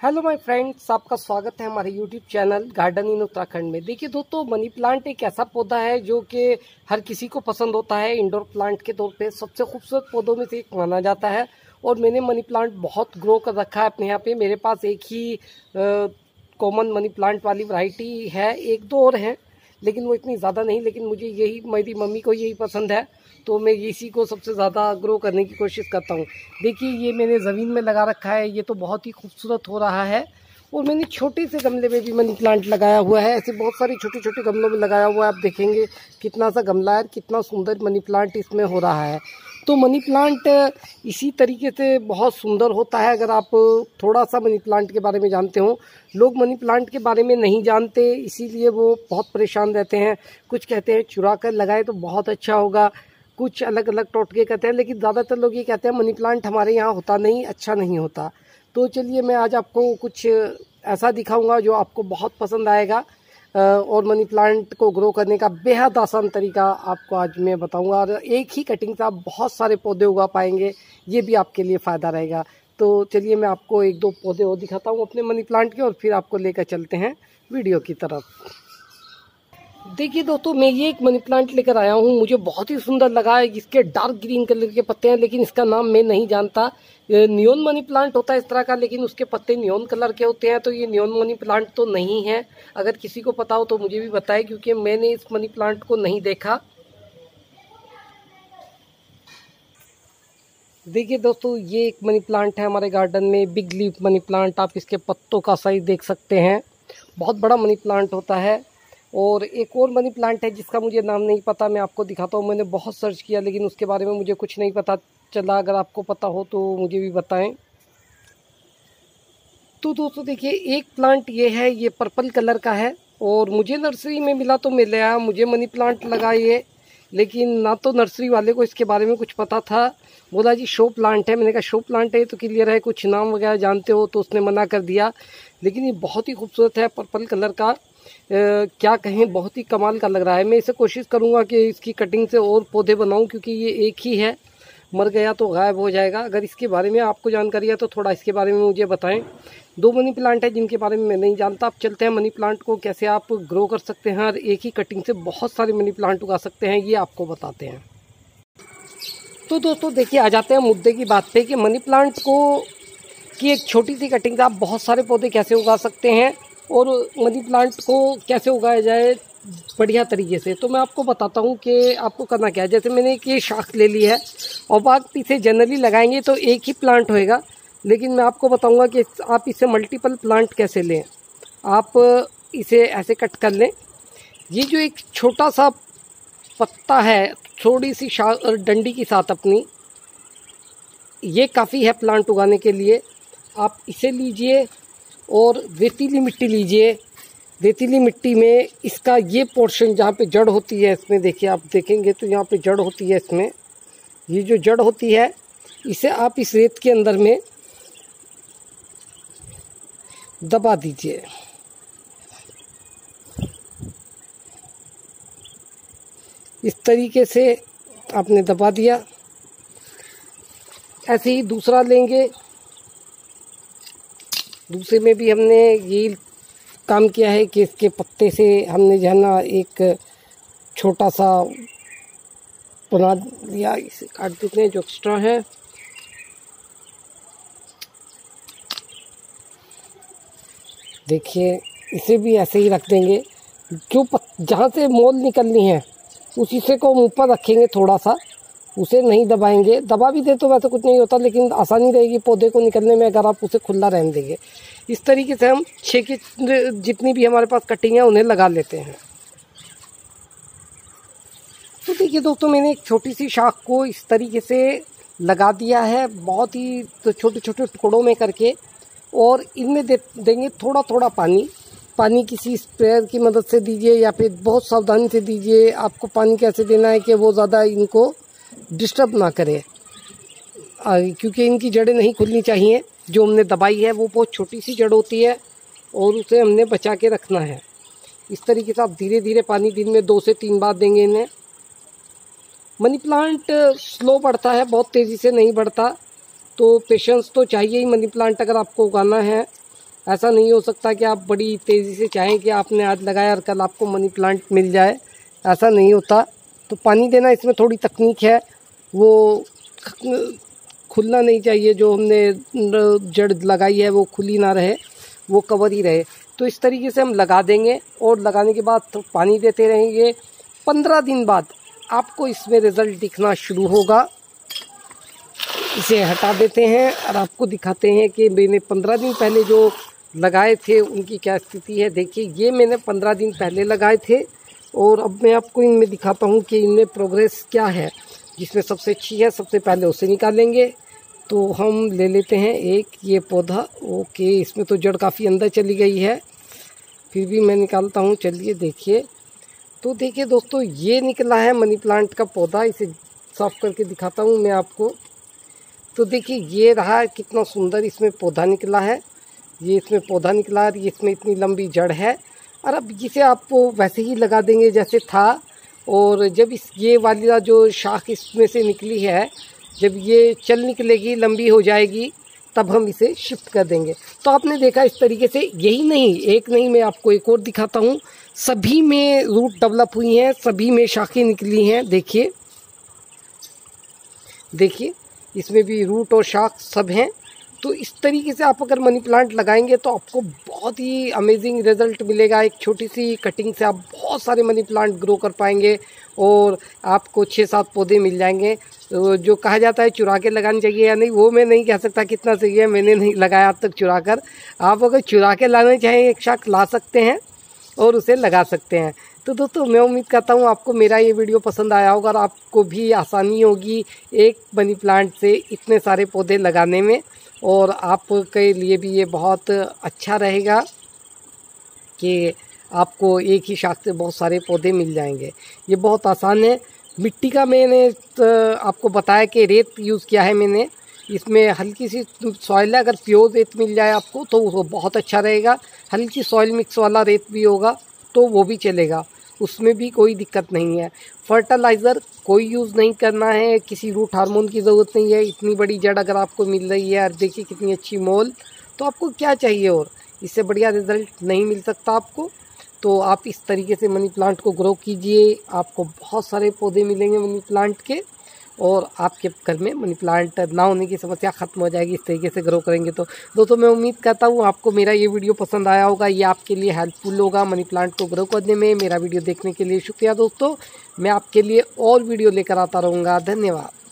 Hello my friends आपका स्वागत है हमारे YouTube channel garden in Uttarakhand में। देखिए दोस्तों मनी प्लांट एक ऐसा पौधा है जो कि हर किसी को पसंद होता है। इंडोर प्लांट के तौर पे सबसे खूबसूरत पौधों में से एक माना जाता है और मैंने मनी प्लांट बहुत ग्रो कर रखा है अपने यहाँ पे। मेरे पास एक ही कॉमन मनी प्लांट वाली वैरायटी है। एक दो और हैं, लेकिन वो इतनी ज़्यादा नहीं, लेकिन मुझे यही, मेरी मम्मी को यही पसंद है। तो मैं इसी को सबसे ज़्यादा ग्रो करने की कोशिश करता हूँ। देखिए, ये मैंने ज़मीन में लगा रखा है, ये तो बहुत ही खूबसूरत हो रहा है। और मैंने छोटे से गमले में भी मनी प्लांट लगाया हुआ है, ऐसे बहुत सारे छोटे छोटे गमलों में लगाया हुआ है। आप देखेंगे कितना सा गमला है, कितना सुंदर मनी प्लांट इसमें हो रहा है। तो मनी प्लांट इसी तरीके से बहुत सुंदर होता है, अगर आप थोड़ा सा मनी प्लांट के बारे में जानते हो। लोग मनी प्लांट के बारे में नहीं जानते, इसीलिए वो बहुत परेशान रहते हैं। कुछ कहते हैं, चुरा कर लगाए तो बहुत अच्छा होगा। कुछ अलग अलग टोटके कहते हैं, लेकिन ज़्यादातर लोग ये कहते हैं, मनी प्लांट हमारे यहाँ होता नहीं अच्छा नहीं होता। तो चलिए मैं आज आपको कुछ ऐसा दिखाऊँगा जो आपको बहुत पसंद आएगा और मनी प्लांट को ग्रो करने का बेहद आसान तरीका आपको आज मैं बताऊँगा, और एक ही कटिंग से आप बहुत सारे पौधे उगा पाएँगे, ये भी आपके लिए फ़ायदा रहेगा। तो चलिए मैं आपको एक दो पौधे और दिखाता हूँ अपने मनी प्लांट के, और फिर आपको लेकर चलते हैं वीडियो की तरफ़। देखिए दोस्तों, मैं ये एक मनी प्लांट लेकर आया हूँ। मुझे बहुत ही सुंदर लगा। है इसके डार्क ग्रीन कलर के पत्ते हैं, लेकिन इसका नाम मैं नहीं जानता। नियोन मनी प्लांट होता है इस तरह का, लेकिन उसके पत्ते नियोन कलर के होते हैं तो ये नियोन मनी प्लांट तो नहीं है। अगर किसी को पता हो तो मुझे भी बताए, क्योंकि मैंने इस मनी प्लांट को नहीं देखा। देखिए दोस्तों, ये एक मनी प्लांट है हमारे गार्डन में बिग लीफ मनी प्लांट आप इसके पत्तों का साइज़ देख सकते हैं। बहुत बड़ा मनी प्लांट होता है। और एक और मनी प्लांट है जिसका मुझे नाम नहीं पता, मैं आपको दिखाता हूँ, मैंने बहुत सर्च किया, लेकिन उसके बारे में मुझे कुछ नहीं पता चला। अगर आपको पता हो तो मुझे भी बताएँ। तो दोस्तों देखिए, एक प्लांट ये है, ये पर्पल कलर का है और मुझे नर्सरी में मिला तो मिल गया मुझे मनी प्लांट लगा ये। लेकिन ना तो नर्सरी वाले को इसके बारे में कुछ पता था। बोला जी शो प्लांट है। मैंने कहा शो प्लांट है तो क्लियर है, कुछ नाम वगैरह जानते हो तो उसने मना कर दिया। लेकिन ये बहुत ही खूबसूरत है पर्पल कलर का। क्या कहें, बहुत ही कमाल का लग रहा है। मैं इसे कोशिश करूँगा कि इसकी कटिंग से और पौधे बनाऊँ, क्योंकि ये एक ही है। मर गया तो गायब हो जाएगा। अगर इसके बारे में आपको जानकारी है तो थोड़ा इसके बारे में मुझे बताएँ। दो मनी प्लांट है जिनके बारे में मैं नहीं जानता। आप चलते हैं मनी प्लांट को कैसे आप ग्रो कर सकते हैं और एक ही कटिंग से बहुत सारे मनी प्लांट उगा सकते हैं, ये आपको बताते हैं। तो दोस्तों, देखिए, आ जाते हैं मुद्दे की बात पे कि मनी प्लांट को की एक छोटी सी कटिंग से आप बहुत सारे पौधे कैसे उगा सकते हैं। और मनी प्लांट को कैसे उगाया जाए बढ़िया तरीके से। तो मैं आपको बताता हूँ कि आपको करना क्या है। जैसे मैंने एक ये शाख ले ली है, और बात इसे जनरली लगाएँगे तो एक ही प्लांट होएगा, लेकिन मैं आपको बताऊँगा कि आप इसे मल्टीपल प्लांट कैसे लें। आप इसे ऐसे कट कर लें। ये जो एक छोटा सा पत्ता है, थोड़ी सी शाख डंडी के साथ अपनी, ये काफ़ी है प्लांट उगाने के लिए। आप इसे लीजिए और रेतीली मिट्टी लीजिए। रेतीली मिट्टी में इसका ये पोर्शन जहाँ पे जड़ होती है इसमें देखिए, आप देखेंगे तो यहाँ पे जड़ होती है इसमें। ये जो जड़ होती है, इसे आप इस रेत के अंदर में दबा दीजिए। इस तरीके से आपने दबा दिया। ऐसे ही दूसरा लेंगे। दूसरे में भी हमने ये काम किया है कि इसके पत्ते से हमने जो है ना एक छोटा सा बना दिया। इसे काट देते हैं, जो एक्स्ट्रा है। देखिए, इसे भी ऐसे ही रख देंगे। जो जहाँ से मोल निकलनी है, उसी से को ऊपर रखेंगे थोड़ा सा। उसे नहीं दबाएँगे। दबा भी दे तो वैसे कुछ नहीं होता, लेकिन आसानी रहेगी पौधे को निकलने में अगर आप उसे खुला रहने देंगे। इस तरीके से हम छः की जितनी भी हमारे पास कटिंग है, उन्हें लगा लेते हैं। तो देखिए दोस्तों, मैंने एक छोटी सी शाख को इस तरीके से लगा दिया है, बहुत ही तो छोटे छोटे टुकड़ों में करके, और इनमें दे, देंगे थोड़ा थोड़ा पानी। पानी किसी स्प्रेयर की मदद से दीजिए, या फिर बहुत सावधानी से दीजिए, आपको पानी कैसे देना है कि वो ज़्यादा इनको डिस्टर्ब ना करें। क्योंकि इनकी जड़ें नहीं खुलनी चाहिए। जो हमने दबाई है, वो बहुत छोटी सी जड़ होती है और उसे हमने बचा के रखना है। इस तरीके से आप धीरे धीरे पानी दिन में दो से तीन बार देंगे इन्हें। मनी प्लांट स्लो बढ़ता है, बहुत तेज़ी से नहीं बढ़ता। तो पेशेंस तो चाहिए ही मनी प्लांट अगर आपको उगाना है। ऐसा नहीं हो सकता कि आप बड़ी तेज़ी से चाहें कि आपने आज लगाया और कल आपको मनी प्लांट मिल जाए। ऐसा नहीं होता। तो पानी देना इसमें थोड़ी तकनीक है। वो खुलना नहीं चाहिए, जो हमने जड़ लगाई है वो खुली ना रहे, वो कवर ही रहे। तो इस तरीके से हम लगा देंगे और लगाने के बाद तो पानी देते रहेंगे। पंद्रह दिन बाद आपको इसमें रिज़ल्ट दिखना शुरू होगा। इसे हटा देते हैं और आपको दिखाते हैं कि मैंने पंद्रह दिन पहले जो लगाए थे, उनकी क्या स्थिति है। देखिए, ये मैंने पंद्रह दिन पहले लगाए थे। और अब मैं आपको इनमें दिखाता हूँ कि इनमें प्रोग्रेस क्या है। जिसमें सबसे अच्छी है, सबसे पहले उसे निकालेंगे। तो हम ले लेते हैं एक, ये पौधा। ओके, इसमें तो जड़ काफ़ी अंदर चली गई है। फिर भी मैं निकालता हूँ, चलिए देखिए। तो देखिए दोस्तों, ये निकला है मनी प्लांट का पौधा। इसे साफ़ करके दिखाता हूँ मैं आपको। तो देखिए, ये रहा कितना सुंदर इसमें पौधा निकला है। ये इसमें पौधा निकला है इसमें इतनी लंबी जड़ है। और अब जिसे आप वैसे ही लगा देंगे जैसे था, और जब इस, ये वाली जो शाख इसमें से निकली है, जब ये चल निकलेगी, लंबी हो जाएगी, तब हम इसे शिफ्ट कर देंगे। तो आपने देखा इस तरीके से यही नहीं, एक नहीं, मैं आपको एक और दिखाता हूँ। सभी में रूट डेवलप हुई हैं, सभी में शाखें निकली हैं, देखिए। देखिए, इसमें भी रूट और शाख सब हैं। तो इस तरीके से आप अगर मनी प्लांट लगाएँगे तो आपको बहुत ही अमेजिंग रिज़ल्ट मिलेगा। एक छोटी सी कटिंग से आप बहुत सारे मनी प्लांट ग्रो कर पाएँगे और आपको छः सात पौधे मिल जाएँगे। तो जो कहा जाता है, चुरा के लगानी चाहिए या नहीं, वो मैं नहीं कह सकता कितना सही है, मैंने नहीं लगाया अब तक चुरा कर आप अगर चुरा के लाना चाहें, एक शाख ला सकते हैं और उसे लगा सकते हैं। तो दोस्तों, मैं उम्मीद करता हूँ आपको मेरा ये वीडियो पसंद आया होगा और आपको भी आसानी होगी एक मनी प्लांट से इतने सारे पौधे लगाने में। और आपके लिए भी ये बहुत अच्छा रहेगा कि आपको एक ही शाख से बहुत सारे पौधे मिल जाएँगे। ये बहुत आसान है। मिट्टी का मैंने आपको बताया कि रेत यूज़ किया है मैंने। इसमें हल्की सी सॉइल है, अगर प्योर रेत मिल जाए आपको तो वो बहुत अच्छा रहेगा। हल्की सॉइल मिक्स वाला रेत भी होगा तो वो भी चलेगा। उसमें भी कोई दिक्कत नहीं है। फर्टिलाइज़र कोई यूज़ नहीं करना है, किसी रूट हार्मोन की ज़रूरत नहीं है। इतनी बड़ी जड़ अगर आपको मिल रही है और देखिए कितनी अच्छी मोल तो आपको क्या चाहिए और? इससे बढ़िया रिज़ल्ट नहीं मिल सकता आपको। तो आप इस तरीके से मनी प्लांट को ग्रो कीजिए। आपको बहुत सारे पौधे मिलेंगे मनी प्लांट के। और आपके घर में मनी प्लांट ना होने की समस्या खत्म हो जाएगी, इस तरीके से ग्रो करेंगे तो। दोस्तों, मैं उम्मीद करता हूँ आपको मेरा ये वीडियो पसंद आया होगा। ये आपके लिए हेल्पफुल होगा मनी प्लांट को ग्रो करने में, मेरा वीडियो देखने के लिए शुक्रिया दोस्तों। मैं आपके लिए और वीडियो लेकर आता रहूँगा। धन्यवाद।